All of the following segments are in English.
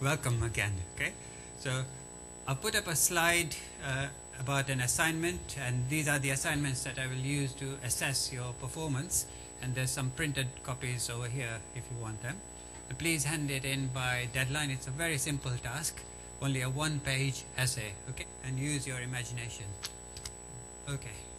welcome again. Okay, so I'll put up a slide uh, about an assignment, and these are the assignments that I will use to assess your performance. And there's some printed copies over here if you want them. And please hand it in by deadline. It's a very simple task, only a one-page essay. Okay, and use your imagination. Okay.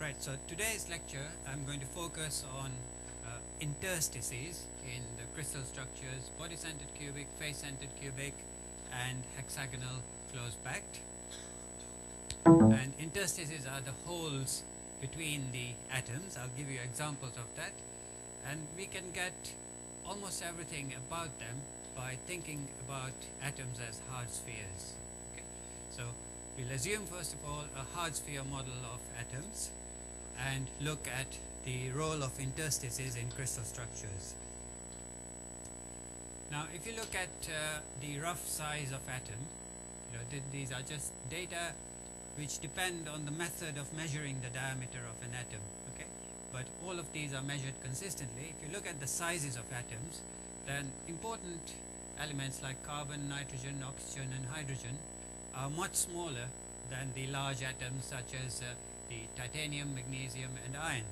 Right, so today's lecture I'm going to focus on uh, interstices in the crystal structures, body-centered cubic, face-centered cubic, and hexagonal closed packed. And interstices are the holes between the atoms. I'll give you examples of that. And we can get almost everything about them by thinking about atoms as hard spheres. Okay? So we'll assume first of all a hard sphere model of atoms and look at the role of interstices in crystal structures. Now if you look at uh, the rough size of atom, you know, th these are just data which depend on the method of measuring the diameter of an atom. Okay, But all of these are measured consistently. If you look at the sizes of atoms, then important elements like carbon, nitrogen, oxygen and hydrogen are much smaller than the large atoms such as uh, the titanium, magnesium and iron.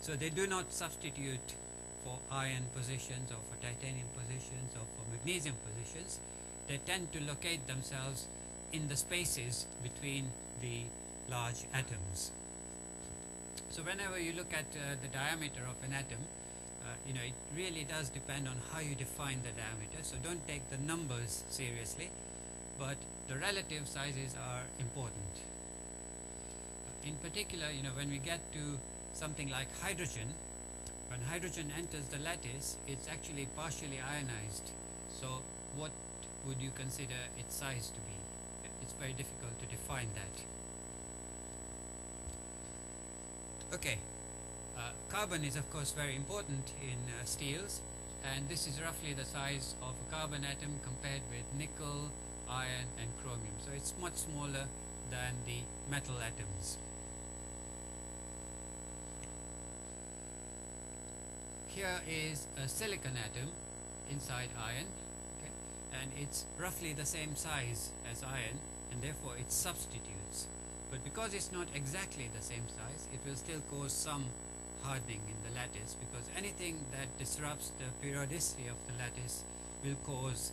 So they do not substitute for iron positions or for titanium positions or for magnesium positions. They tend to locate themselves in the spaces between the large atoms. So whenever you look at uh, the diameter of an atom, uh, you know, it really does depend on how you define the diameter. So don't take the numbers seriously, but the relative sizes are important in particular, you know, when we get to something like hydrogen, when hydrogen enters the lattice, it's actually partially ionized. So what would you consider its size to be? It's very difficult to define that. Okay, uh, carbon is of course very important in uh, steels and this is roughly the size of a carbon atom compared with nickel, iron and chromium. So it's much smaller than the metal atoms. Here is a silicon atom inside iron okay, and it's roughly the same size as iron and therefore it substitutes. But because it's not exactly the same size it will still cause some hardening in the lattice because anything that disrupts the periodicity of the lattice will cause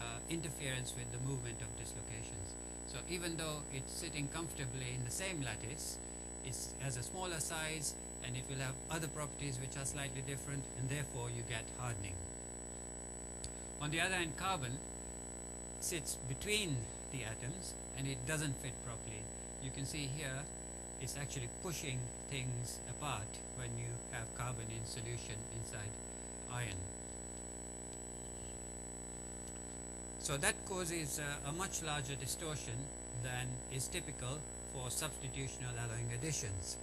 uh, interference with the movement of dislocations. So even though it's sitting comfortably in the same lattice it has a smaller size and it will have other properties which are slightly different and therefore you get hardening. On the other hand carbon sits between the atoms and it doesn't fit properly. You can see here it's actually pushing things apart when you have carbon in solution inside iron. So that causes uh, a much larger distortion than is typical for substitutional alloying additions.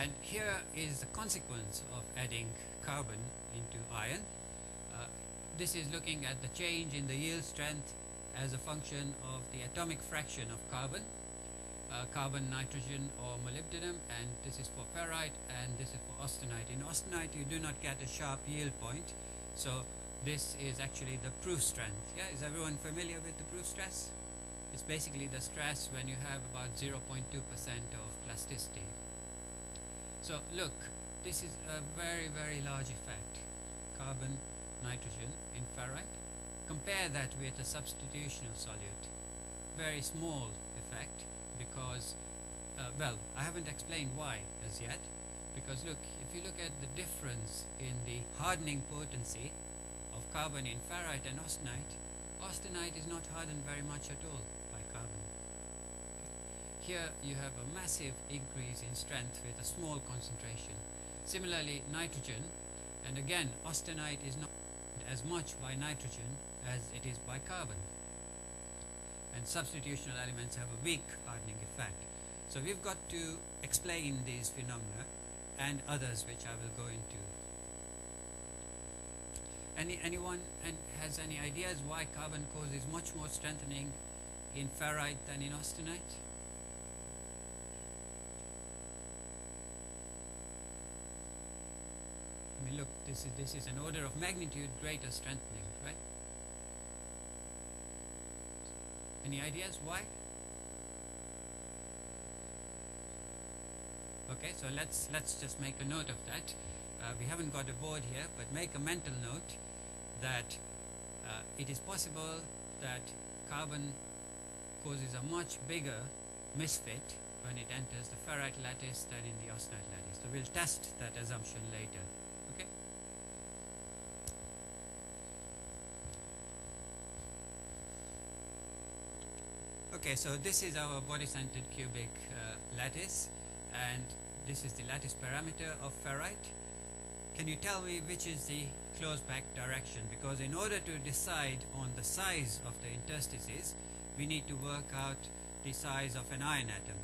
And here is the consequence of adding carbon into iron. Uh, this is looking at the change in the yield strength as a function of the atomic fraction of carbon, uh, carbon, nitrogen or molybdenum and this is for ferrite and this is for austenite. In austenite you do not get a sharp yield point so this is actually the proof strength. Yeah, is everyone familiar with the proof stress? It's basically the stress when you have about 0.2% of plasticity. So look, this is a very, very large effect. Carbon, nitrogen in ferrite. Compare that with a substitutional solute. Very small effect because, uh, well, I haven't explained why as yet. Because look, if you look at the difference in the hardening potency of carbon in ferrite and austenite, austenite is not hardened very much at all. Here you have a massive increase in strength with a small concentration. Similarly, nitrogen, and again, austenite is not as much by nitrogen as it is by carbon. And substitutional elements have a weak hardening effect. So we've got to explain these phenomena and others which I will go into. Any, anyone and has any ideas why carbon causes much more strengthening in ferrite than in austenite? Look, this is this is an order of magnitude greater strengthening, right? Any ideas why? Okay, so let's let's just make a note of that. Uh, we haven't got a board here, but make a mental note that uh, it is possible that carbon causes a much bigger misfit when it enters the ferrite lattice than in the austenite lattice. So we'll test that assumption later. Okay. So this is our body-centered cubic uh, lattice, and this is the lattice parameter of ferrite. Can you tell me which is the close packed direction? Because in order to decide on the size of the interstices, we need to work out the size of an iron atom.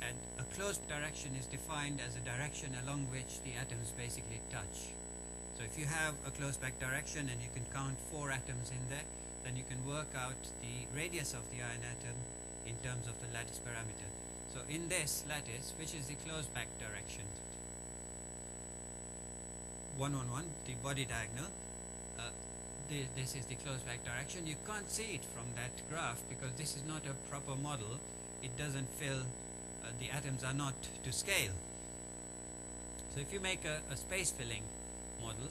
And a closed direction is defined as a direction along which the atoms basically touch. So if you have a close packed direction and you can count four atoms in there, then you can work out the radius of the iron atom in terms of the lattice parameter. So in this lattice, which is the close packed direction? 111, the body diagonal. Uh, the, this is the close packed direction. You can't see it from that graph because this is not a proper model. It doesn't fill, uh, the atoms are not to scale. So if you make a, a space filling model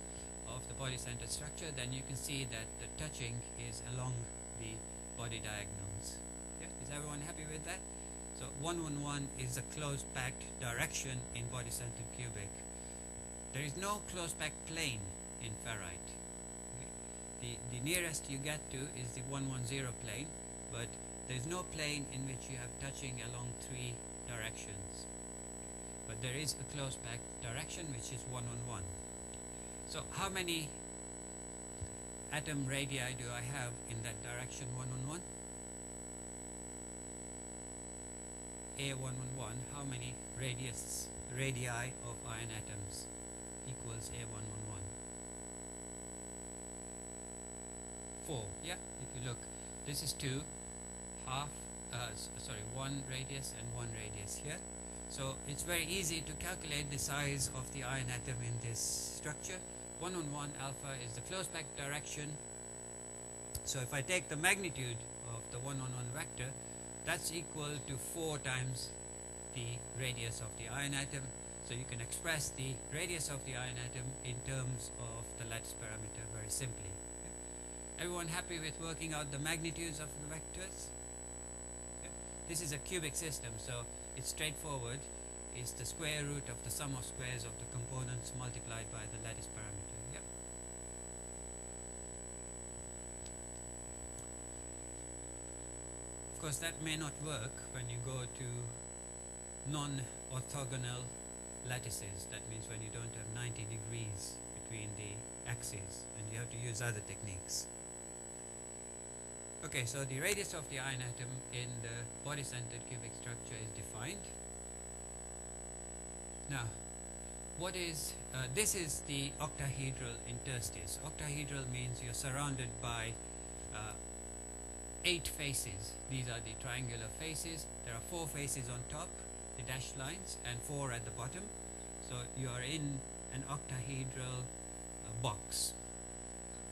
of the body centered structure, then you can see that the touching is along the body diagonals. Yeah? Is everyone happy with that? So 111 is a closed-packed direction in body centered cubic. There is no closed-packed plane in ferrite. Okay. The, the nearest you get to is the 110 plane, but there is no plane in which you have touching along three directions. But there is a closed-packed direction which is 111. So how many atom radii do I have in that direction 111? A111, how many radius radii of iron atoms equals A111? 4, yeah, if you look, this is 2, half, uh, sorry, 1 radius and 1 radius here. So it's very easy to calculate the size of the iron atom in this structure. 111 alpha is the close packed direction. So if I take the magnitude of the 111 vector, that's equal to 4 times the radius of the iron atom. So you can express the radius of the iron atom in terms of the lattice parameter very simply. Everyone happy with working out the magnitudes of the vectors? This is a cubic system, so it's straightforward. It's the square root of the sum of squares of the components multiplied by the lattice parameter. Yeah. Of course, that may not work when you go to non-orthogonal lattices. That means when you don't have 90 degrees between the axes and you have to use other techniques. Okay, so the radius of the iron atom in the body-centered cubic structure is defined. Now, what is, uh, this is the octahedral interstice. Octahedral means you're surrounded by eight faces. These are the triangular faces. There are four faces on top, the dashed lines, and four at the bottom. So you are in an octahedral uh, box.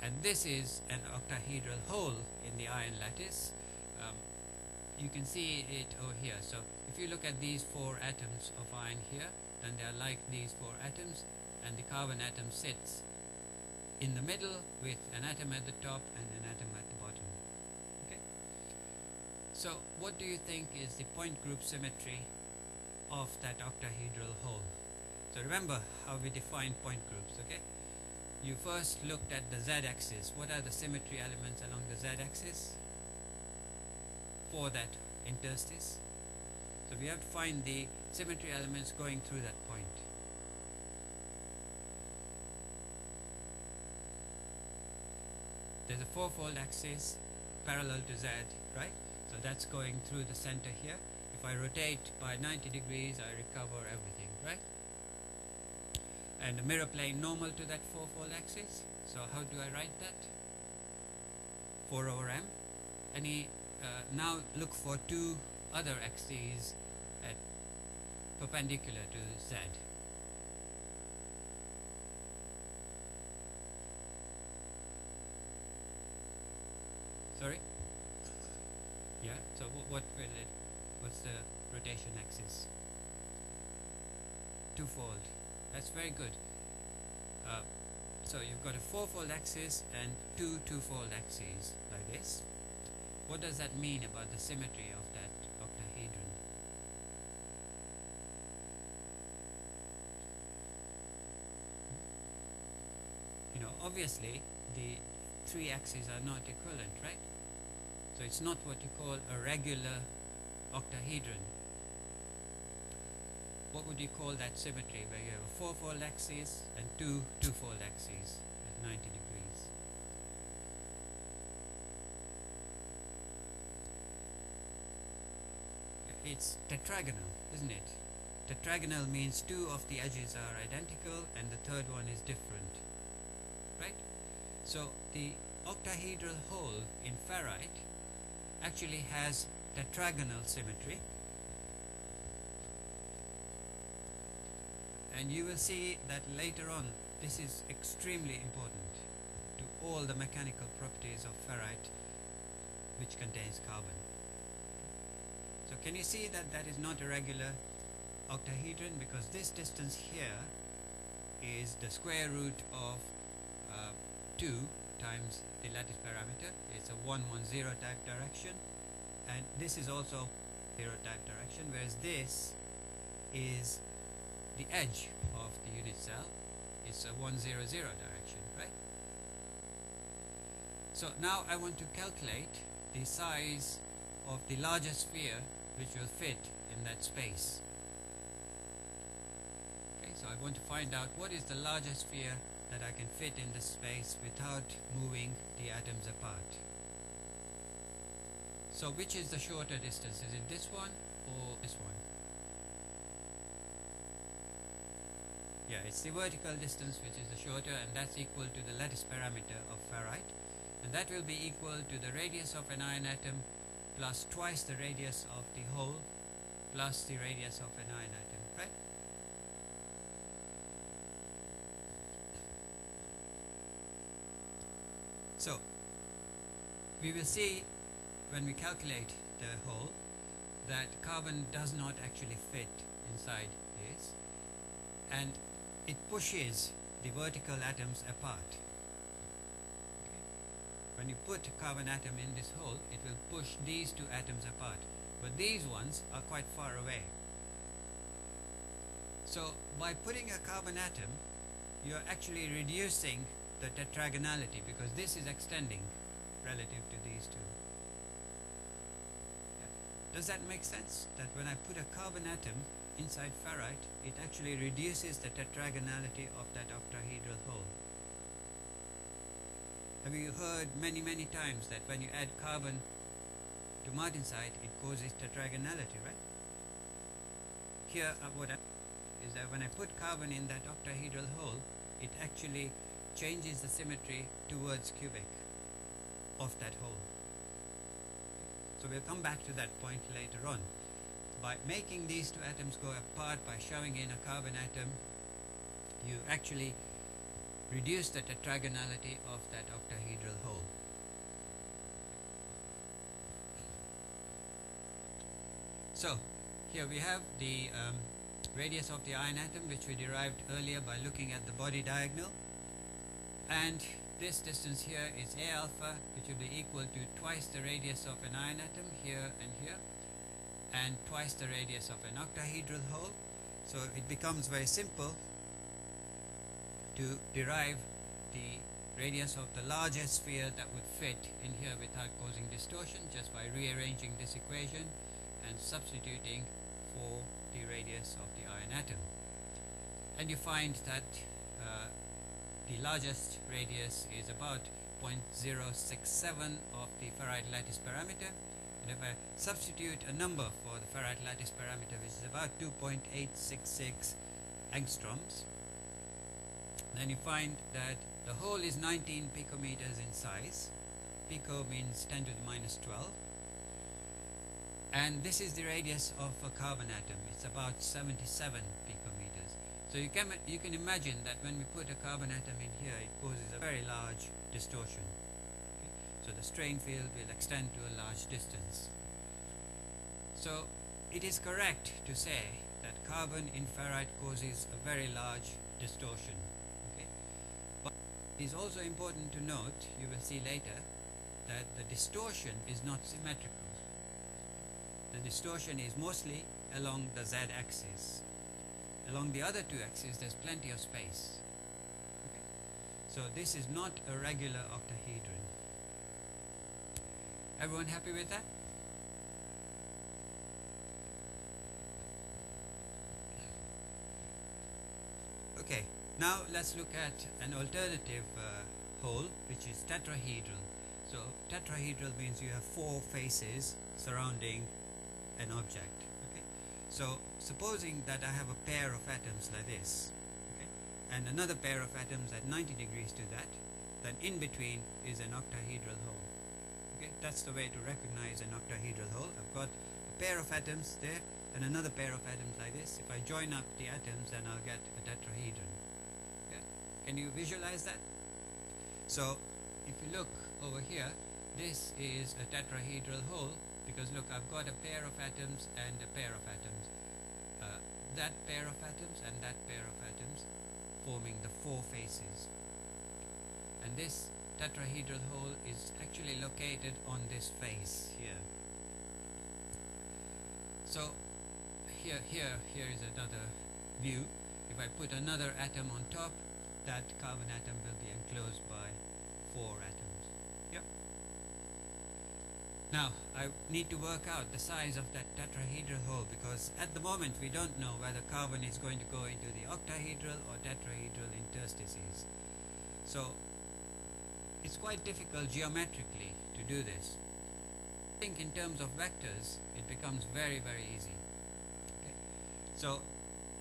And this is an octahedral hole in the iron lattice. Um, you can see it over here. So if you look at these four atoms of iron here, then they are like these four atoms, and the carbon atom sits in the middle with an atom at the top and an atom at the bottom. Okay. So what do you think is the point group symmetry of that octahedral hole? So remember how we define point groups, okay? You first looked at the z-axis. What are the symmetry elements along the z-axis for that interstice? So we have to find the symmetry elements going through that point. There's a fourfold axis parallel to z, right? So that's going through the center here. If I rotate by 90 degrees, I recover everything, right? And a mirror plane normal to that fourfold axis. So how do I write that? 4 over m. Any, uh, now look for two other axes at perpendicular to z. Sorry? Yeah, so wh- what will it, what's the rotation axis? Twofold. That's very good. Uh, so you've got a fourfold axis and two twofold axes like this. What does that mean about the symmetry of that octahedron? You know, obviously the three axes are not equivalent, right? So it's not what you call a regular octahedron. What would you call that symmetry where you have a fourfold axis and two twofold axes at 90 degrees? It's tetragonal, isn't it? Tetragonal means two of the edges are identical and the third one is different. Right? So the octahedral hole in ferrite actually has tetragonal symmetry. And you will see that later on this is extremely important to all the mechanical properties of ferrite which contains carbon. So can you see that that is not a regular octahedron because this distance here is the square root of uh, 2 times the lattice parameter. It's a 110 type direction and this is also 0 type direction whereas this is the edge of the unit cell. It's a 100 direction, right? So now I want to calculate the size of the larger sphere which will fit in that space. Okay, so I want to find out what is the larger sphere that I can fit in this space without moving the atoms apart. So which is the shorter distance? Is it this one or this one? Yeah, it's the vertical distance which is the shorter and that's equal to the lattice parameter of ferrite and that will be equal to the radius of an iron atom plus twice the radius of the hole plus the radius of an iron atom, right? So, we will see when we calculate the hole that carbon does not actually fit inside this and it pushes the vertical atoms apart. When you put a carbon atom in this hole, it will push these two atoms apart. But these ones are quite far away. So by putting a carbon atom, you're actually reducing the tetragonality because this is extending relative to these two. Yeah. Does that make sense? That when I put a carbon atom inside ferrite, it actually reduces the tetragonality of that octahedral hole. Have you heard many, many times that when you add carbon to martensite, it causes tetragonality, right? Here, uh, what I is that when I put carbon in that octahedral hole, it actually changes the symmetry towards cubic of that hole. So we'll come back to that point later on. By making these two atoms go apart by shoving in a carbon atom, you actually reduce the tetragonality of that octahedral hole. So here we have the um, radius of the iron atom which we derived earlier by looking at the body diagonal and this distance here is A alpha which will be equal to twice the radius of an iron atom here and here and twice the radius of an octahedral hole so it becomes very simple to derive the radius of the largest sphere that would fit in here without causing distortion just by rearranging this equation and substituting for the radius of the iron atom. And you find that uh, the largest radius is about 0.067 of the ferrite lattice parameter. And if I substitute a number for the ferrite lattice parameter, which is about 2.866 angstroms, then you find that the hole is 19 picometers in size. Pico means 10 to the minus 12 and this is the radius of a carbon atom it's about 77 picometers so you can you can imagine that when we put a carbon atom in here it causes a very large distortion okay? So the strain field will extend to a large distance. So it is correct to say that carbon in ferrite causes a very large distortion. Okay? But it is also important to note, you will see later, that the distortion is not symmetrical. The distortion is mostly along the z-axis. Along the other two axes, there's plenty of space. Okay? So this is not a regular octahedron. Everyone happy with that? Okay, now let's look at an alternative uh, hole which is tetrahedral. So tetrahedral means you have four faces surrounding an object. So supposing that I have a pair of atoms like this okay, and another pair of atoms at 90 degrees to that, then in between is an octahedral hole. Okay? That's the way to recognize an octahedral hole. I've got a pair of atoms there and another pair of atoms like this. If I join up the atoms, then I'll get a tetrahedron. Okay? Can you visualize that? So, if you look over here, this is a tetrahedral hole because look, I've got a pair of atoms and a pair of atoms. That pair of atoms and that pair of atoms forming the four faces. And this tetrahedral hole is actually located on this face here. So here, here, here is another view. If I put another atom on top, that carbon atom will be enclosed by four atoms. Now, I need to work out the size of that tetrahedral hole because at the moment we don't know whether carbon is going to go into the octahedral or tetrahedral interstices. So, it's quite difficult geometrically to do this. I think in terms of vectors, it becomes very, very easy. Okay? So,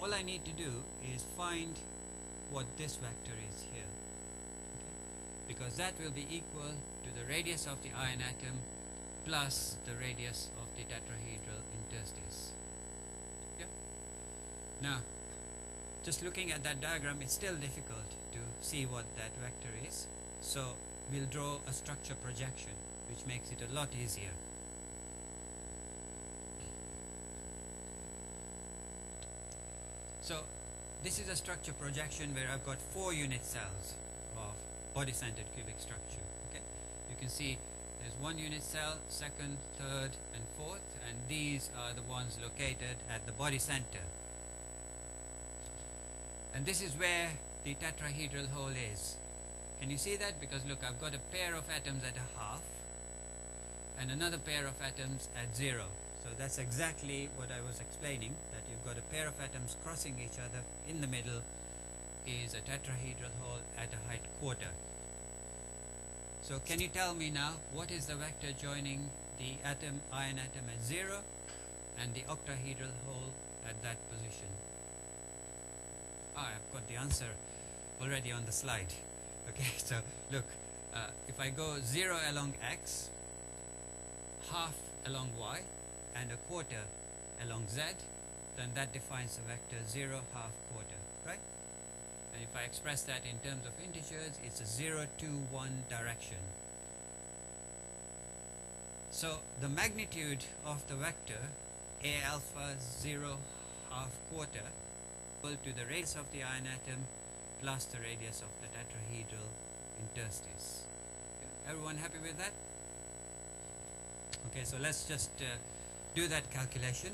all I need to do is find what this vector is here. Okay? Because that will be equal to the radius of the iron atom plus the radius of the tetrahedral interstice. Yeah. Now, just looking at that diagram, it's still difficult to see what that vector is. So we'll draw a structure projection, which makes it a lot easier. So this is a structure projection where I've got four unit cells of body-centered cubic structure. Okay, you can see there's one unit cell, second, third, and fourth, and these are the ones located at the body center. And this is where the tetrahedral hole is. Can you see that? Because look, I've got a pair of atoms at a half and another pair of atoms at zero. So that's exactly what I was explaining, that you've got a pair of atoms crossing each other. In the middle is a tetrahedral hole at a height quarter. So can you tell me now, what is the vector joining the atom, iron atom at zero and the octahedral hole at that position? Ah, I've got the answer already on the slide. Okay, so look, uh, if I go 0 along x, half along y, and a quarter along z, then that defines the vector 0, half, quarter, right? If I express that in terms of integers, it's a 0, 2, 1 direction. So the magnitude of the vector a alpha 0, half, quarter equal to the radius of the iron atom plus the radius of the tetrahedral interstice. Everyone happy with that? Okay, so let's just uh, do that calculation.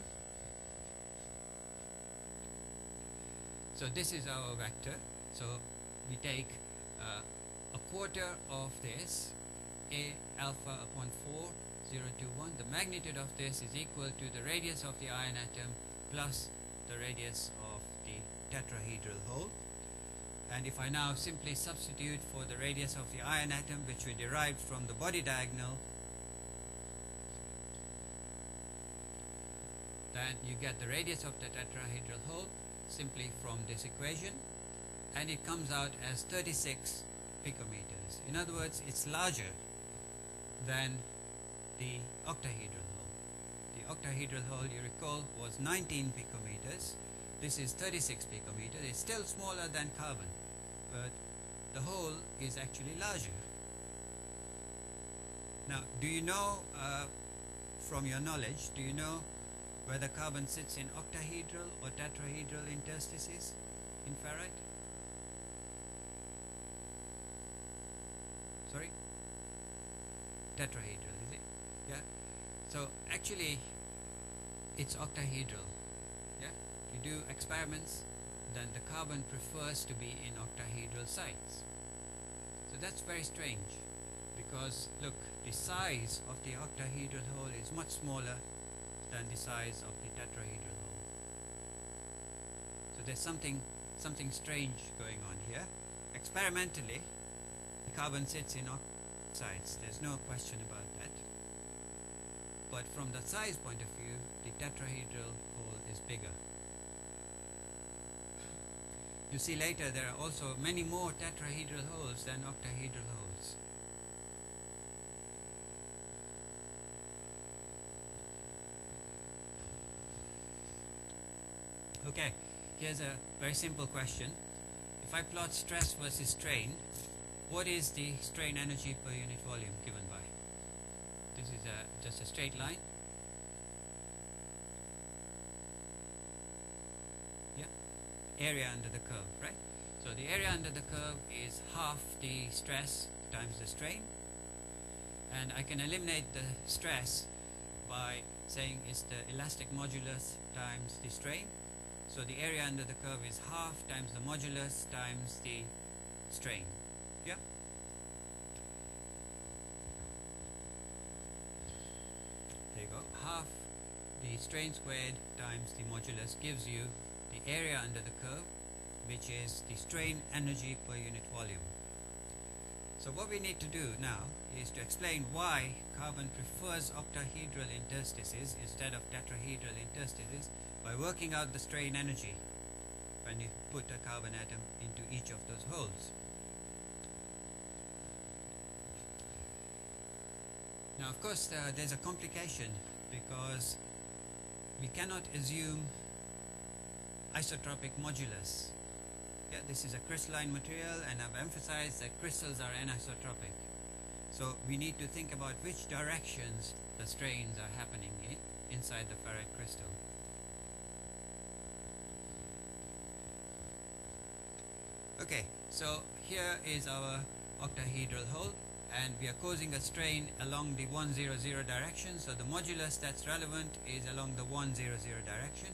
So this is our vector. So we take uh, a quarter of this, a alpha upon 4, 0 to 1. The magnitude of this is equal to the radius of the iron atom plus the radius of the tetrahedral hole. And if I now simply substitute for the radius of the iron atom, which we derived from the body diagonal, then you get the radius of the tetrahedral hole simply from this equation, and it comes out as 36 picometers. In other words, it's larger than the octahedral hole. The octahedral hole, you recall, was 19 picometers. This is 36 picometers. It's still smaller than carbon, but the hole is actually larger. Now, do you know, uh, from your knowledge, do you know whether carbon sits in octahedral or tetrahedral interstices in ferrite? Sorry? Tetrahedral, is it? Yeah? So, actually, it's octahedral. Yeah? You do experiments, then the carbon prefers to be in octahedral sites. So that's very strange because look, the size of the octahedral hole is much smaller than the size of the tetrahedral hole. So there's something something strange going on here. Experimentally, carbon sits in sites. There's no question about that. But from the size point of view, the tetrahedral hole is bigger. You see later there are also many more tetrahedral holes than octahedral holes. Okay, here's a very simple question. If I plot stress versus strain, what is the strain energy per unit volume given by? This is a, just a straight line. Yeah, area under the curve, right? So the area under the curve is half the stress times the strain. And I can eliminate the stress by saying it's the elastic modulus times the strain. So the area under the curve is half times the modulus times the strain. Yeah? There you go. Half the strain squared times the modulus gives you the area under the curve, which is the strain energy per unit volume. So what we need to do now is to explain why carbon prefers octahedral interstices instead of tetrahedral interstices by working out the strain energy when you put a carbon atom into each of those holes. Now of course uh, there's a complication because we cannot assume isotropic modulus. Yeah, this is a crystalline material and I've emphasized that crystals are anisotropic. So we need to think about which directions the strains are happening in inside the ferrite crystal. Okay, so here is our octahedral hole and we are causing a strain along the 100 direction. So the modulus that's relevant is along the 100 direction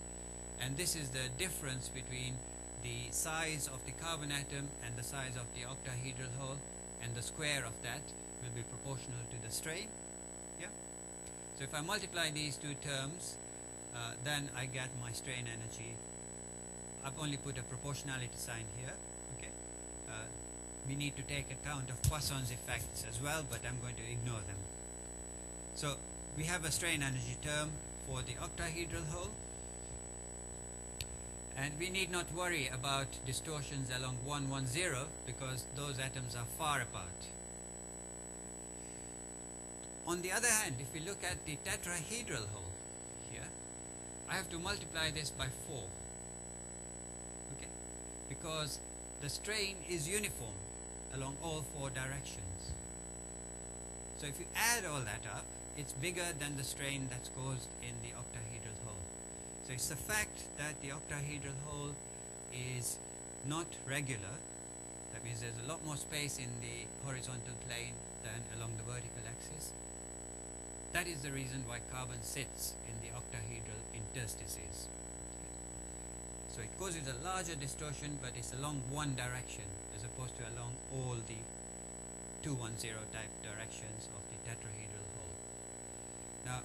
and this is the difference between the size of the carbon atom and the size of the octahedral hole and the square of that will be proportional to the strain. Yeah. So if I multiply these two terms uh, then I get my strain energy. I've only put a proportionality sign here. We need to take account of Poisson's effects as well but I'm going to ignore them. So we have a strain energy term for the octahedral hole and we need not worry about distortions along 110 because those atoms are far apart. On the other hand, if we look at the tetrahedral hole here, I have to multiply this by 4. Okay? Because the strain is uniform along all four directions. So if you add all that up, it's bigger than the strain that's caused in the octahedral hole. So it's the fact that the octahedral hole is not regular, that means there's a lot more space in the horizontal plane than along the vertical axis. That is the reason why carbon sits in the octahedral interstices. So it causes a larger distortion but it's along one direction as opposed to along all the 210 type directions of the tetrahedral hole. Now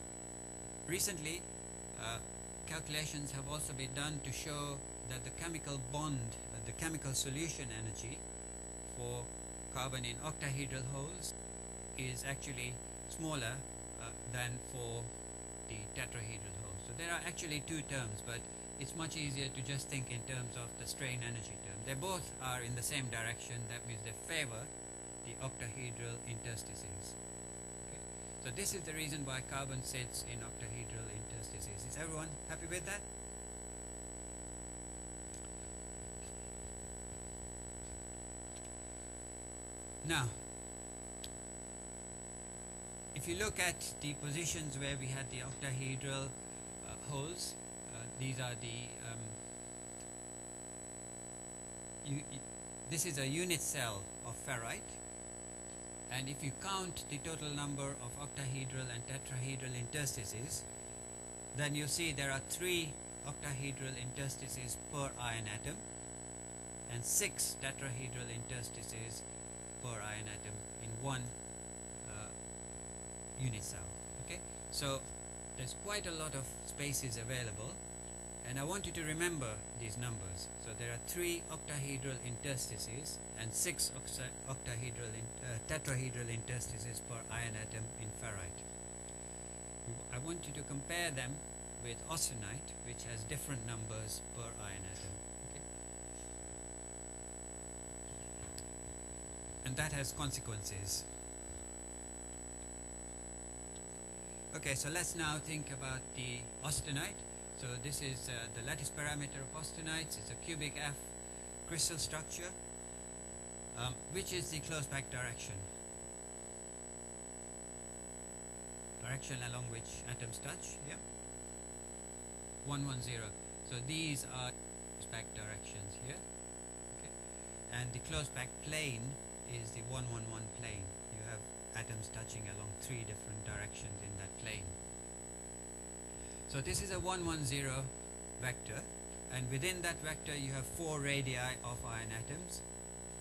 recently uh, calculations have also been done to show that the chemical bond, uh, the chemical solution energy for carbon in octahedral holes is actually smaller uh, than for the tetrahedral hole. So there are actually two terms, but it's much easier to just think in terms of the strain energy term. They both are in the same direction, that means they favor the octahedral interstices. Okay. So this is the reason why carbon sits in octahedral interstices. Is everyone happy with that? Now, if you look at the positions where we had the octahedral uh, holes, uh, these are the um, this is a unit cell of ferrite. And if you count the total number of octahedral and tetrahedral interstices then you see there are three octahedral interstices per iron atom and six tetrahedral interstices per iron atom in one uh, unit cell. Okay? So there's quite a lot of spaces available and I want you to remember these numbers. So there are three octahedral interstices and six octahedral in, uh, tetrahedral interstices per iron atom in ferrite. I want you to compare them with austenite which has different numbers per iron atom. Okay? and that has consequences. Okay so let's now think about the austenite so this is uh, the lattice parameter of austenites. It's a cubic F crystal structure um, which is the close packed direction. Direction along which atoms touch yeah. 110 so these are close packed directions here okay. And the close packed plane is the 111 plane. You have atoms touching along three different directions in that plane so this is a 110 vector and within that vector you have four radii of iron atoms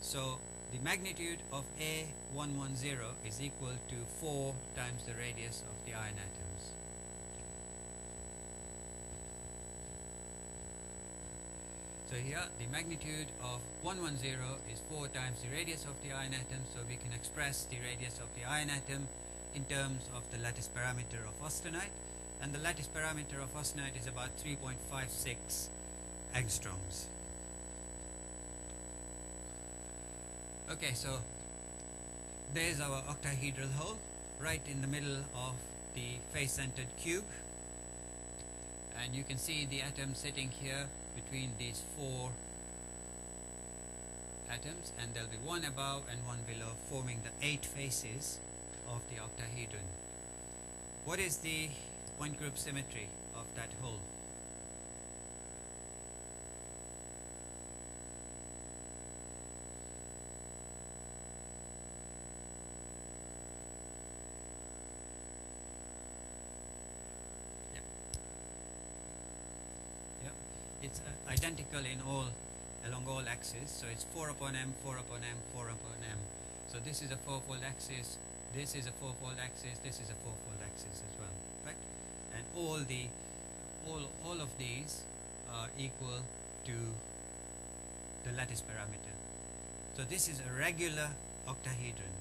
so the magnitude of A110 is equal to 4 times the radius of the iron atoms. So here the magnitude of 110 is 4 times the radius of the iron atom so we can express the radius of the iron atom in terms of the lattice parameter of austenite and the lattice parameter of austenite is about 3.56 angstroms. Okay, so there's our octahedral hole right in the middle of the face-centered cube and you can see the atom sitting here between these four atoms and there'll be one above and one below forming the eight faces of the octahedron. What is the point group symmetry of that hole? it's uh, identical in all along all axes. So it's 4 upon m 4 upon m 4 upon m. So this is a fourfold axis this is a fourfold axis this is a fourfold axis as well right and all the all all of these are equal to the lattice parameter. So this is a regular octahedron.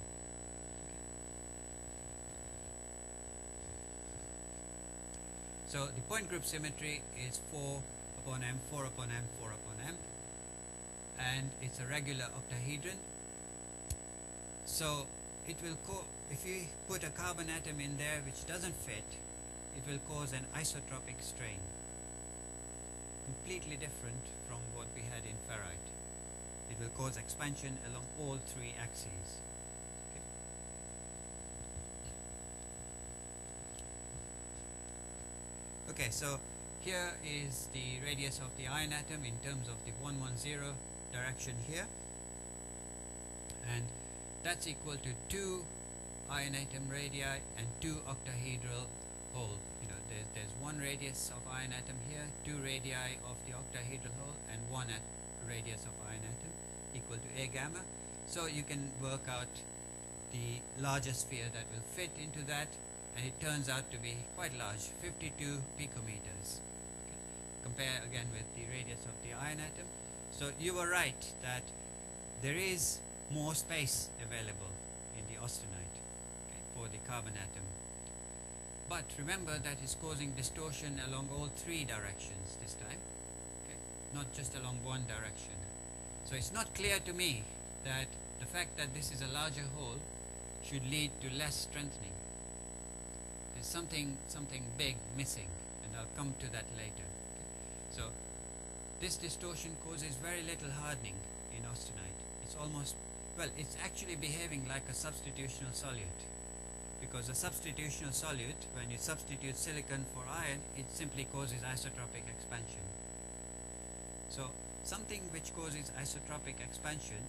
So the point group symmetry is 4 upon m, 4 upon m, 4 upon m. And it's a regular octahedron. So it will if you put a carbon atom in there which doesn't fit it will cause an isotropic strain completely different from what we had in ferrite. It will cause expansion along all three axes. Okay, so here is the radius of the iron atom in terms of the 110 direction here. And that's equal to two iron atom radii and two octahedral hole you know there's, there's one radius of iron atom here two radii of the octahedral hole and one at radius of iron atom equal to a gamma so you can work out the largest sphere that will fit into that and it turns out to be quite large 52 picometers compare again with the radius of the iron atom. So you were right that there is more space available in the austenite okay, for the carbon atom. But remember that is causing distortion along all three directions this time, okay, not just along one direction. So it's not clear to me that the fact that this is a larger hole should lead to less strengthening. There's something, something big missing, and I'll come to that later. So this distortion causes very little hardening in austenite. It's almost, well, it's actually behaving like a substitutional solute because a substitutional solute, when you substitute silicon for iron, it simply causes isotropic expansion. So something which causes isotropic expansion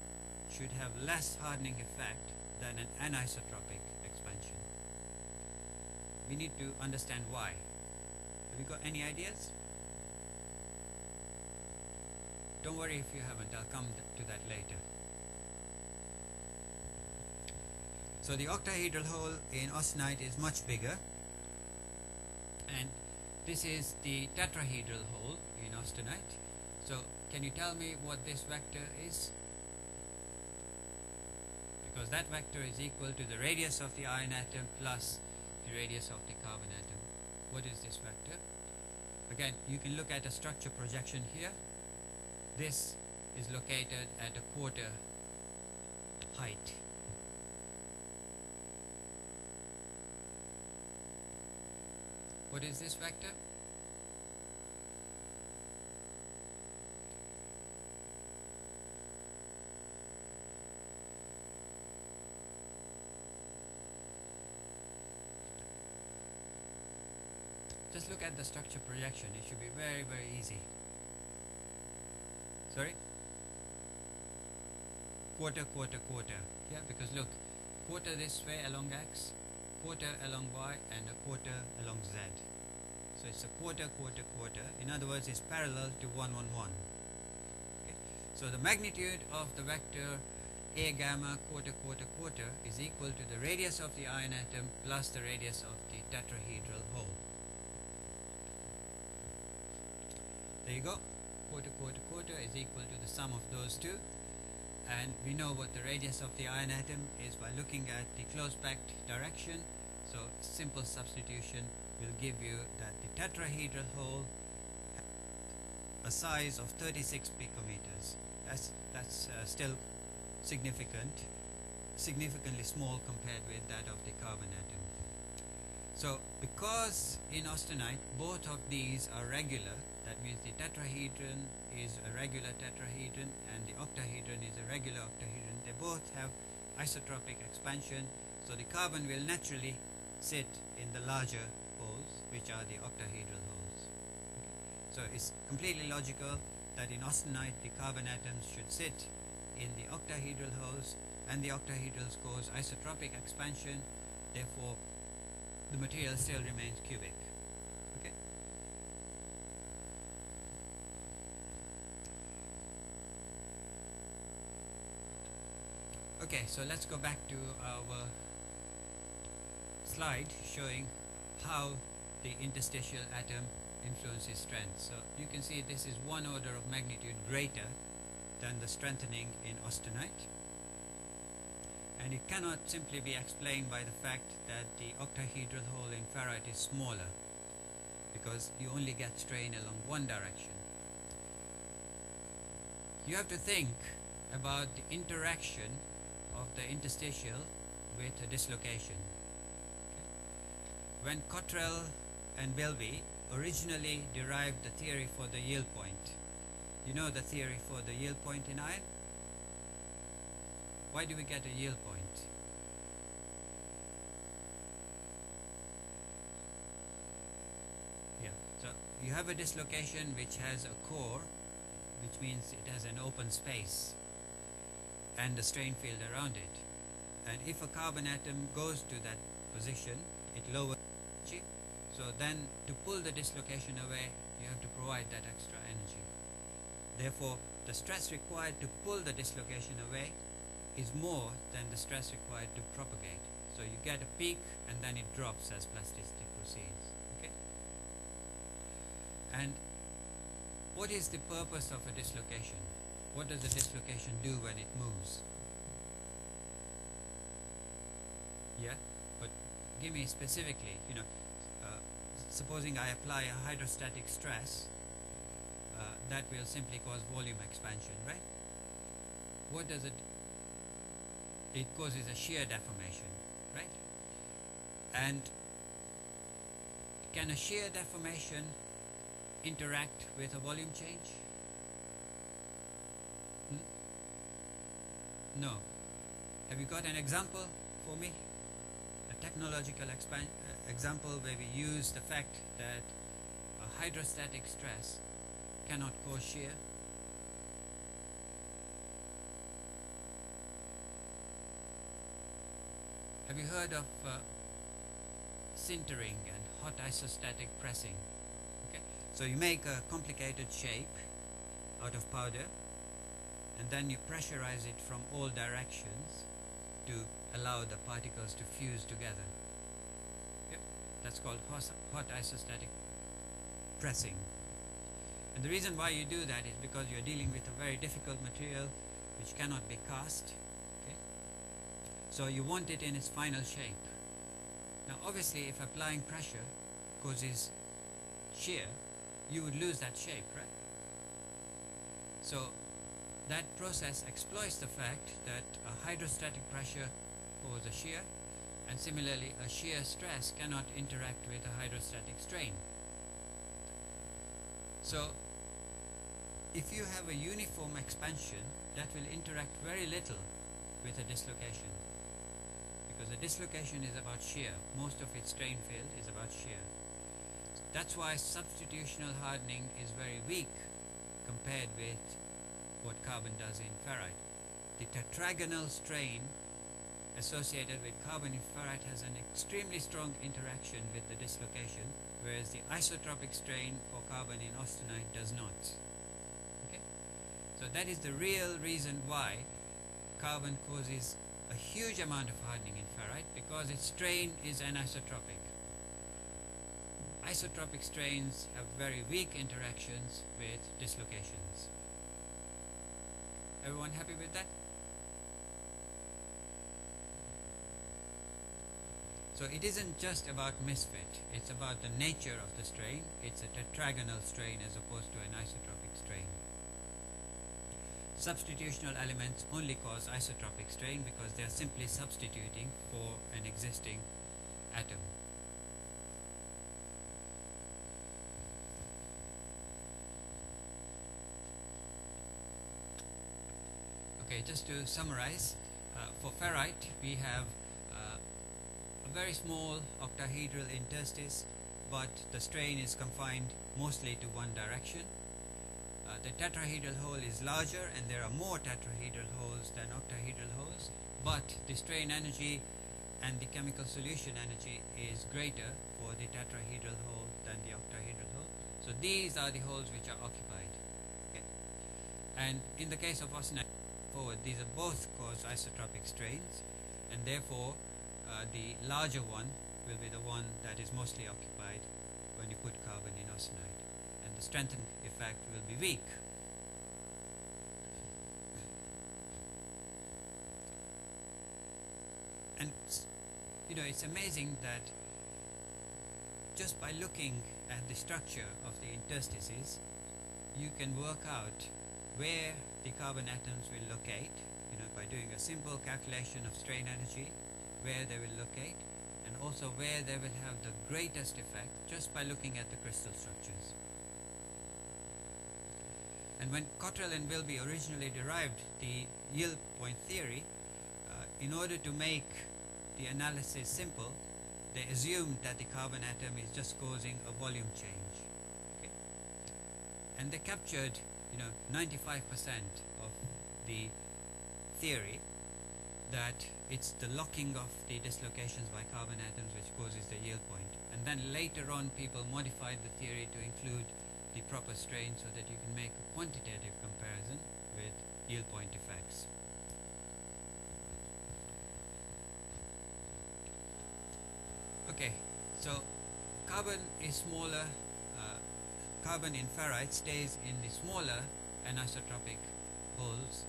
should have less hardening effect than an anisotropic expansion. We need to understand why. Have you got any ideas? Don't worry if you haven't, I'll come to that later. So the octahedral hole in austenite is much bigger and this is the tetrahedral hole in austenite. So can you tell me what this vector is? Because that vector is equal to the radius of the iron atom plus the radius of the carbon atom. What is this vector? Again, you can look at a structure projection here. This is located at a quarter height. What is this vector? Just look at the structure projection. It should be very, very easy. Sorry? Quarter, quarter, quarter. Yeah, because look, quarter this way along x, quarter along y, and a quarter along z. So it's a quarter, quarter, quarter. In other words, it's parallel to 1, 1, 1. Okay. So the magnitude of the vector a gamma quarter, quarter, quarter is equal to the radius of the iron atom plus the radius of the tetrahedral hole. There you go. Quarter, quarter, quarter is equal to the sum of those two. And we know what the radius of the iron atom is by looking at the close packed direction. So simple substitution will give you that the tetrahedral hole a size of 36 picometers. That's, that's uh, still significant, significantly small compared with that of the carbon atom. So because in austenite both of these are regular, that means the tetrahedron is a regular tetrahedron and the octahedron is a regular octahedron. They both have isotropic expansion, so the carbon will naturally sit in the larger holes, which are the octahedral holes. So it's completely logical that in austenite the carbon atoms should sit in the octahedral holes and the octahedrals cause isotropic expansion, therefore the material still remains cubic. Okay. Okay, so let's go back to our slide showing how the interstitial atom influences strength. So you can see this is one order of magnitude greater than the strengthening in austenite and it cannot simply be explained by the fact that the octahedral hole in ferrite is smaller because you only get strain along one direction. You have to think about the interaction of the interstitial with a dislocation. When Cottrell and Bilby originally derived the theory for the yield point, you know the theory for the yield point in iron? Why do we get a yield point? Yeah, so you have a dislocation which has a core, which means it has an open space and a strain field around it. And if a carbon atom goes to that position, it lowers energy. So then to pull the dislocation away, you have to provide that extra energy. Therefore, the stress required to pull the dislocation away is more than the stress required to propagate. So you get a peak and then it drops as plasticity proceeds. And what is the purpose of a dislocation? What does a dislocation do when it moves? Yeah, but give me specifically, you know, uh, supposing I apply a hydrostatic stress, uh, that will simply cause volume expansion, right? What does it it causes a shear deformation, right? And can a shear deformation interact with a volume change? Hmm? No. Have you got an example for me? A technological uh, example where we use the fact that a hydrostatic stress cannot cause shear. Have you heard of uh, sintering and hot isostatic pressing? So you make a complicated shape out of powder and then you pressurize it from all directions to allow the particles to fuse together. Yep. That's called hot isostatic pressing. And the reason why you do that is because you're dealing with a very difficult material which cannot be cast. Okay? So you want it in its final shape. Now obviously if applying pressure causes shear, you would lose that shape, right? So that process exploits the fact that a hydrostatic pressure causes a shear and similarly a shear stress cannot interact with a hydrostatic strain. So if you have a uniform expansion that will interact very little with a dislocation because a dislocation is about shear most of its strain field is about shear that's why substitutional hardening is very weak compared with what carbon does in ferrite. The tetragonal strain associated with carbon in ferrite has an extremely strong interaction with the dislocation, whereas the isotropic strain for carbon in austenite does not. Okay? So that is the real reason why carbon causes a huge amount of hardening in ferrite because its strain is anisotropic. Isotropic strains have very weak interactions with dislocations. Everyone happy with that? So it isn't just about misfit, it's about the nature of the strain. It's a tetragonal strain as opposed to an isotropic strain. Substitutional elements only cause isotropic strain because they are simply substituting for an existing atom. Okay, just to summarize, uh, for ferrite we have uh, a very small octahedral interstice, but the strain is confined mostly to one direction. Uh, the tetrahedral hole is larger and there are more tetrahedral holes than octahedral holes, but the strain energy and the chemical solution energy is greater for the tetrahedral hole than the octahedral hole. So these are the holes which are occupied. Okay? And in the case of austenite, forward, these are both cause isotropic strains, and therefore uh, the larger one will be the one that is mostly occupied when you put carbon in austenite, and the strengthening effect will be weak. And you know, it's amazing that just by looking at the structure of the interstices, you can work out where the carbon atoms will locate, you know, by doing a simple calculation of strain energy, where they will locate, and also where they will have the greatest effect just by looking at the crystal structures. And when Cottrell and Bilby originally derived the yield point theory, uh, in order to make the analysis simple, they assumed that the carbon atom is just causing a volume change. Okay? And they captured you know 95% of the theory that it's the locking of the dislocations by carbon atoms which causes the yield point. and then later on people modified the theory to include the proper strain so that you can make a quantitative comparison with yield point effects. Okay, so carbon is smaller carbon in ferrite stays in the smaller anisotropic holes,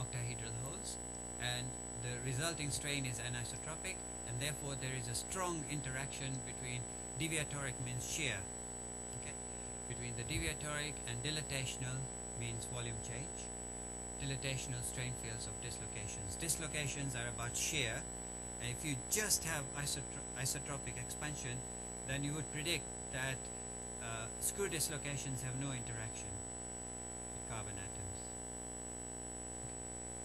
octahedral holes, and the resulting strain is anisotropic, and therefore there is a strong interaction between deviatoric means shear, okay, between the deviatoric and dilatational means volume change, dilatational strain fields of dislocations. Dislocations are about shear, and if you just have isotro isotropic expansion, then you would predict that screw dislocations have no interaction with carbon atoms.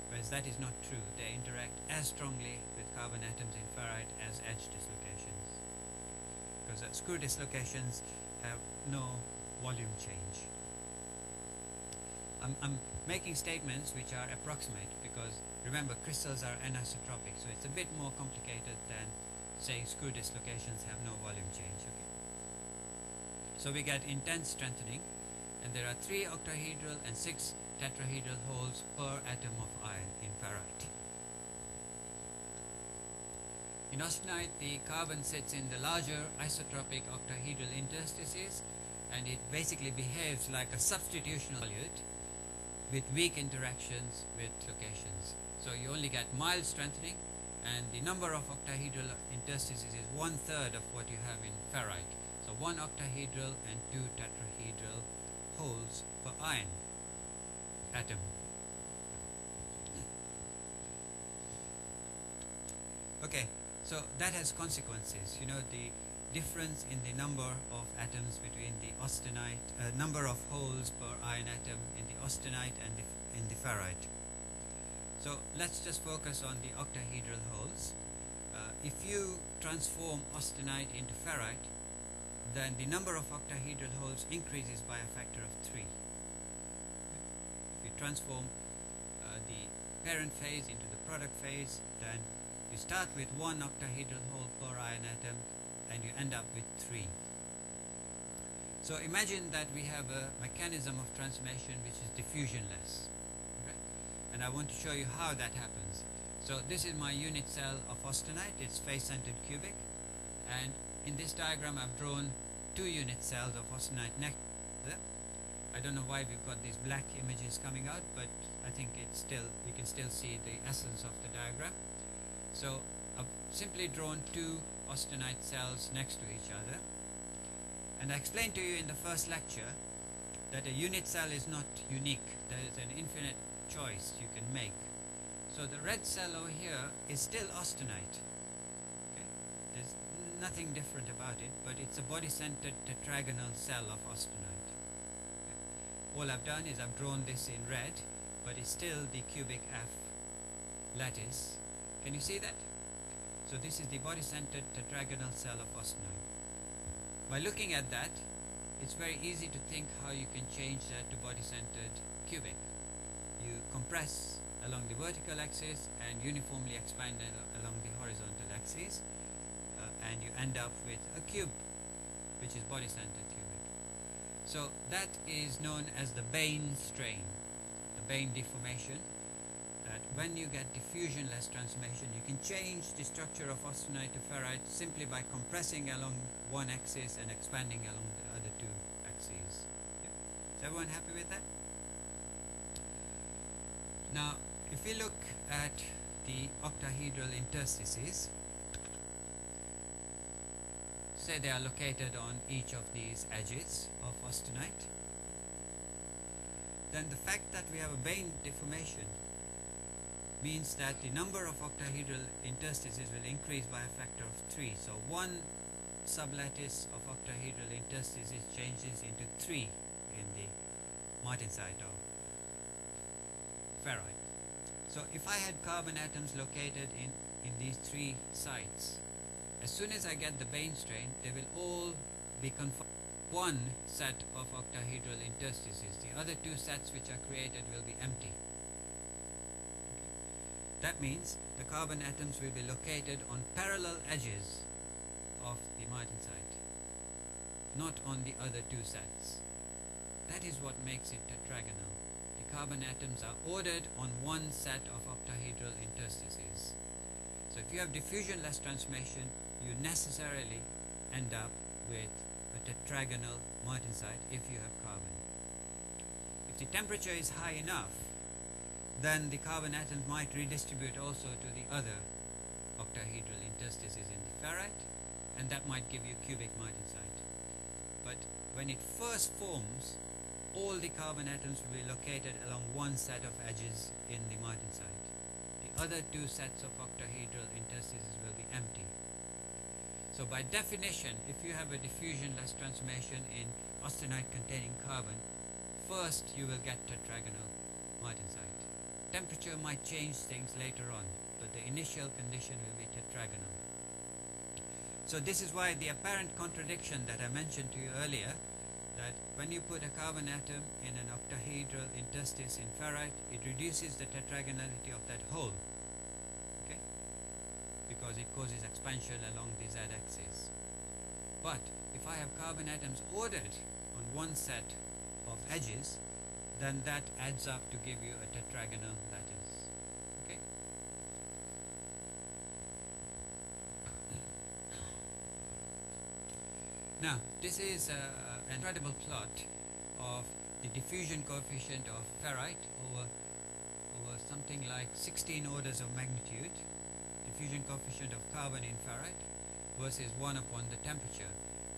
Whereas that is not true. They interact as strongly with carbon atoms in ferrite as edge dislocations. Because screw dislocations have no volume change. I'm, I'm making statements which are approximate because remember crystals are anisotropic, so it's a bit more complicated than saying screw dislocations have no volume change. Okay. So we get intense strengthening, and there are three octahedral and six tetrahedral holes per atom of iron in ferrite. In austenite, the carbon sits in the larger isotropic octahedral interstices, and it basically behaves like a substitutional solute with weak interactions with locations. So you only get mild strengthening, and the number of octahedral interstices is one third of what you have in ferrite. One octahedral and two tetrahedral holes per iron atom. Okay, so that has consequences. You know, the difference in the number of atoms between the austenite, uh, number of holes per iron atom in the austenite and the, in the ferrite. So let's just focus on the octahedral holes. Uh, if you transform austenite into ferrite, then the number of octahedral holes increases by a factor of 3. If you transform uh, the parent phase into the product phase, then you start with one octahedral hole per iron atom and you end up with 3. So imagine that we have a mechanism of transformation which is diffusionless. Okay? And I want to show you how that happens. So this is my unit cell of austenite, it's face-centered cubic. And in this diagram I've drawn two unit cells of austenite next I don't know why we've got these black images coming out, but I think it's still, you can still see the essence of the diagram. So I've simply drawn two austenite cells next to each other. And I explained to you in the first lecture that a unit cell is not unique. There is an infinite choice you can make. So the red cell over here is still austenite. Nothing different about it, but it's a body-centered tetragonal cell of austenite. All I've done is I've drawn this in red, but it's still the cubic F lattice. Can you see that? So this is the body-centered tetragonal cell of austenite. By looking at that, it's very easy to think how you can change that to body-centered cubic. You compress along the vertical axis and uniformly expand along the horizontal axis end up with a cube which is body-centered cubic. So that is known as the Bain strain, the Bain deformation that when you get diffusionless transformation, you can change the structure of austenite to ferrite simply by compressing along one axis and expanding along the other two axes. Is everyone happy with that? Now, if we look at the octahedral interstices, they are located on each of these edges of austenite, then the fact that we have a Bain deformation means that the number of octahedral interstices will increase by a factor of 3. So one sublattice of octahedral interstices changes into 3 in the martensite or ferrite. So if I had carbon atoms located in, in these three sites, as soon as I get the Bain strain, they will all be confined one set of octahedral interstices. The other two sets which are created will be empty. That means the carbon atoms will be located on parallel edges of the martensite, not on the other two sets. That is what makes it tetragonal. The carbon atoms are ordered on one set of octahedral interstices. So if you have diffusionless transformation, you necessarily end up with a tetragonal martensite if you have carbon. If the temperature is high enough, then the carbon atoms might redistribute also to the other octahedral interstices in the ferrite, and that might give you cubic martensite. But when it first forms, all the carbon atoms will be located along one set of edges in the martensite. The other two sets of octahedral interstices will be empty. So by definition, if you have a diffusionless transformation in austenite containing carbon, first you will get tetragonal martensite temperature might change things later on, but the initial condition will be tetragonal. So this is why the apparent contradiction that I mentioned to you earlier, that when you put a carbon atom in an octahedral interstice in ferrite, it reduces the tetragonality of that hole, okay? Because it causes expansion along the z-axis. But if I have carbon atoms ordered on one set of edges, then that adds up to give you a tetragonal lattice. Okay? Now, this is uh, an incredible plot of the diffusion coefficient of ferrite over, over something like 16 orders of magnitude, diffusion coefficient of carbon in ferrite versus 1 upon the temperature.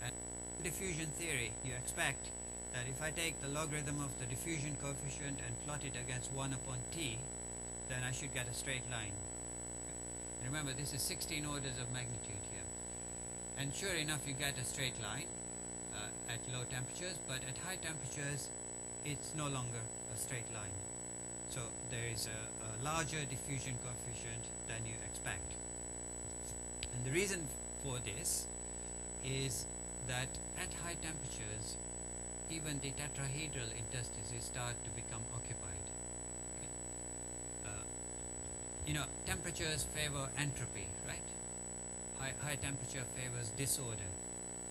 And diffusion theory, you expect that if I take the logarithm of the diffusion coefficient and plot it against 1 upon t, then I should get a straight line. Okay. Remember, this is 16 orders of magnitude here. And sure enough, you get a straight line uh, at low temperatures, but at high temperatures, it's no longer a straight line. So there is a larger diffusion coefficient than you expect. And the reason for this is that at high temperatures, even the tetrahedral interstices start to become occupied. Okay. Uh, you know, temperatures favor entropy, right? High, high temperature favors disorder.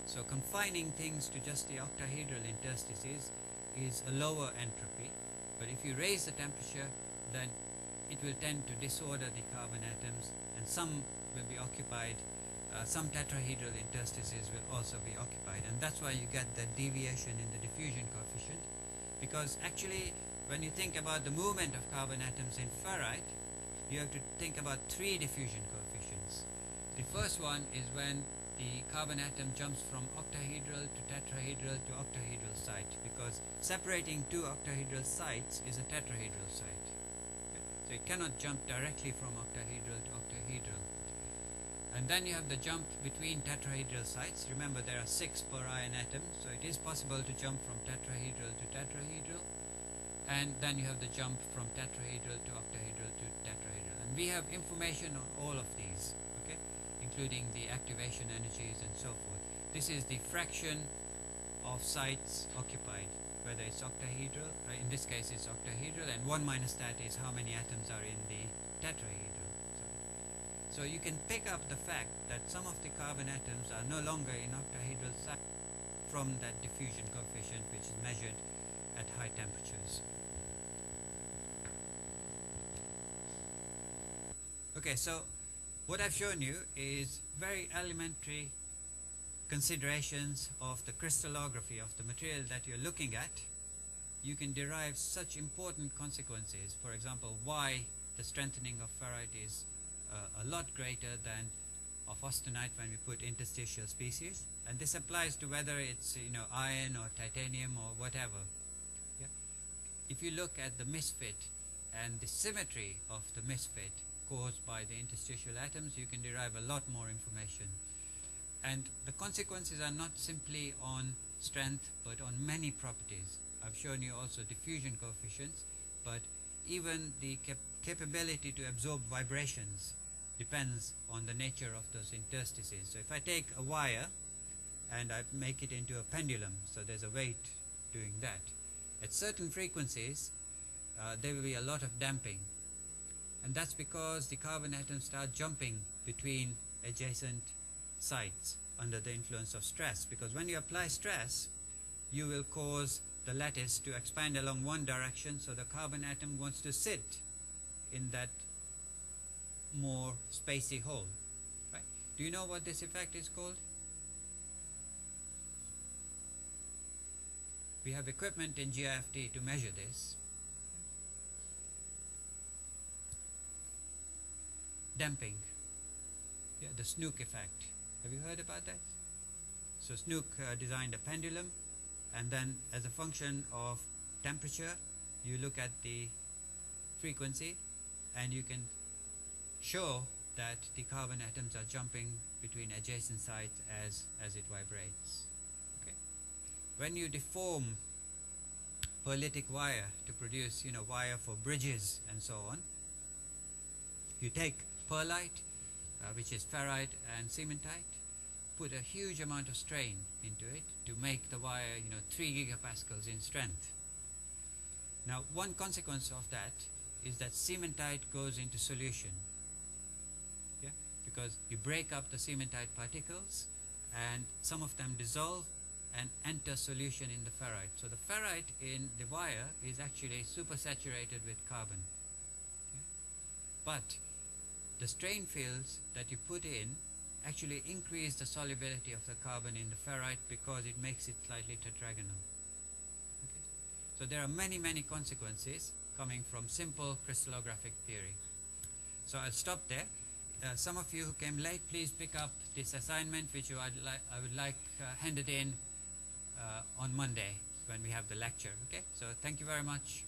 So confining things to just the octahedral interstices is a lower entropy. But if you raise the temperature, then it will tend to disorder the carbon atoms and some will be occupied uh, some tetrahedral interstices will also be occupied. And that's why you get the deviation in the diffusion coefficient. Because actually when you think about the movement of carbon atoms in ferrite you have to think about three diffusion coefficients. The first one is when the carbon atom jumps from octahedral to tetrahedral to octahedral site because separating two octahedral sites is a tetrahedral site it cannot jump directly from octahedral to octahedral and then you have the jump between tetrahedral sites. Remember there are six per iron atom, so it is possible to jump from tetrahedral to tetrahedral. And then you have the jump from tetrahedral to octahedral to tetrahedral. And we have information on all of these, okay, including the activation energies and so forth. This is the fraction of sites occupied, whether it's octahedral, in this case it's octahedral, and 1 minus that is how many atoms are in the tetrahedral. So you can pick up the fact that some of the carbon atoms are no longer in octahedral site from that diffusion coefficient which is measured at high temperatures. Okay, so what I've shown you is very elementary considerations of the crystallography of the material that you're looking at. You can derive such important consequences, for example, why the strengthening of ferrite is uh, a lot greater than of austenite when we put interstitial species and this applies to whether it's you know iron or titanium or whatever yeah? if you look at the misfit and the symmetry of the misfit caused by the interstitial atoms you can derive a lot more information and the consequences are not simply on strength but on many properties I've shown you also diffusion coefficients but even the cap capability to absorb vibrations depends on the nature of those interstices. So if I take a wire and I make it into a pendulum, so there's a weight doing that. At certain frequencies, uh, there will be a lot of damping. And that's because the carbon atoms start jumping between adjacent sites under the influence of stress. Because when you apply stress, you will cause the lattice to expand along one direction, so the carbon atom wants to sit in that more spacey hole. Right? Do you know what this effect is called? We have equipment in GIFT to measure this. Damping. Yeah, the Snoek effect. Have you heard about that? So Snoek uh, designed a pendulum and then as a function of temperature you look at the frequency and you can show that the carbon atoms are jumping between adjacent sites as, as it vibrates. Okay. When you deform pearlitic wire to produce, you know, wire for bridges and so on. You take pearlite, uh, which is ferrite and cementite, put a huge amount of strain into it to make the wire, you know, 3 gigapascals in strength. Now, one consequence of that is that cementite goes into solution. Yeah? Because you break up the cementite particles and some of them dissolve and enter solution in the ferrite. So the ferrite in the wire is actually supersaturated with carbon. Okay? But the strain fields that you put in actually increase the solubility of the carbon in the ferrite because it makes it slightly tetragonal. Okay? So there are many, many consequences coming from simple crystallographic theory. So I'll stop there. Uh, some of you who came late, please pick up this assignment which you I'd I would like uh, handed in uh, on Monday when we have the lecture. Okay, so thank you very much.